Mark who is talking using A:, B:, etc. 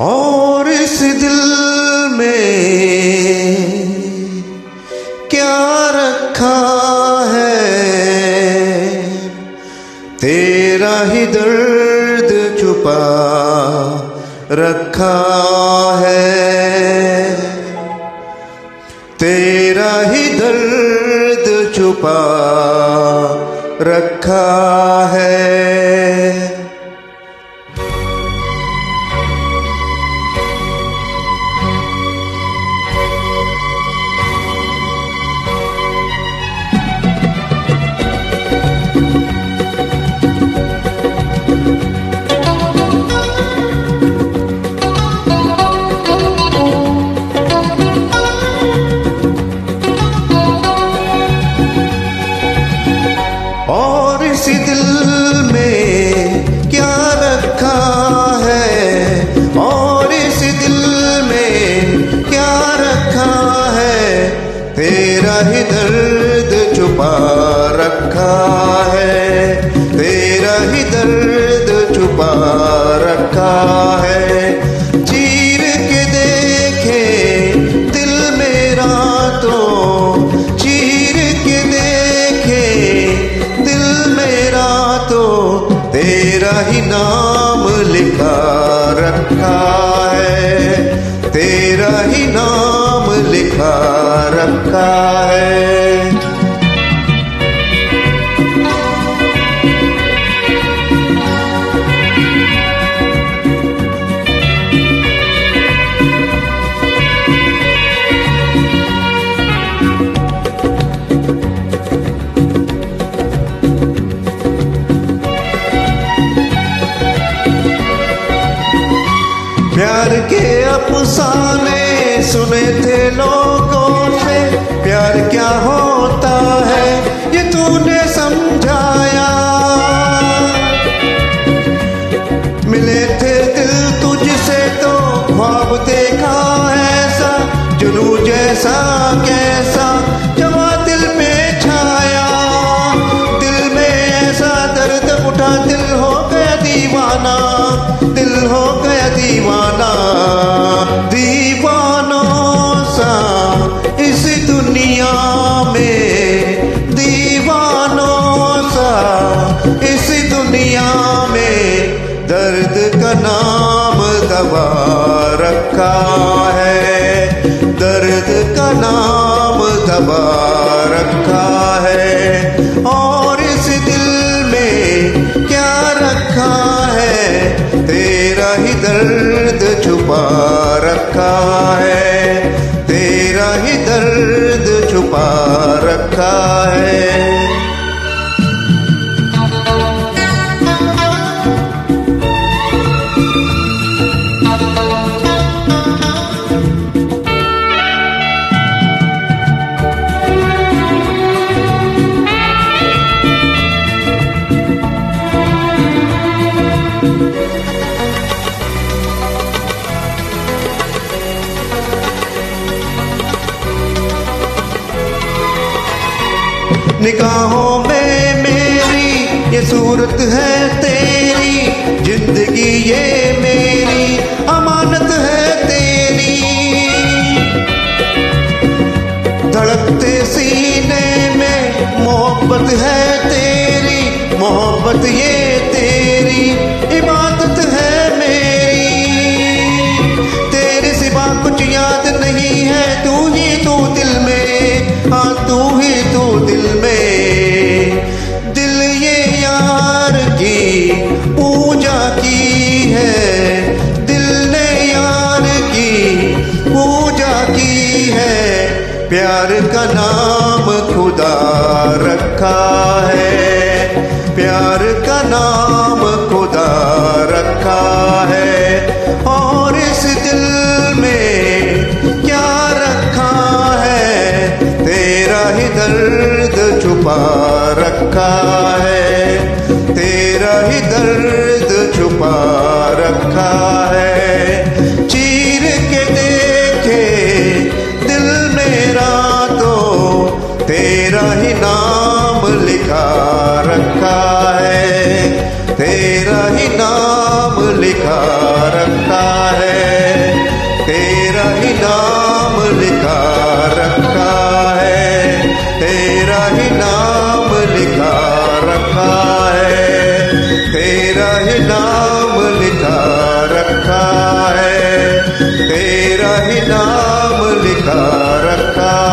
A: और इस दिल में क्या रखा है? तेरा ही दर्द छुपा रखा है। तेरा ही दर्द छुपा रखा है। ही दर्द छुपा रखा है। तेरा ही दर्द छुपा रखा है। चीर के देखे दिल मेरा तो चीर के देखे दिल मेरा तो तेरा ही नाम लिखा रखा है। तेरा ही नाम लिखा रखा है। अफसाने सुने थे लोगों से प्यार क्या होता है? ये तूने दर्द का नाम दबा रखा है। दर्द का नाम दबा रखा है। और इस दिल में क्या रखा है? तेरा ही दर्द छुपा रखा है। तेरा ही दर्द छुपा रखा है। निगाहों में मेरी ये सूरत है तेरी, ज़िंदगी ये मेरी, अमानत है तेरी। धड़कते सीने में मोहब्बत है तेरी, मोहब्बत ये प्यार का नाम खुदा रखा है। और इस दिल में क्या रखा है? तेरा ही दर्द छुपा रखा है। तेरा ही दर्द है तेरा ही नाम लिखा रखा।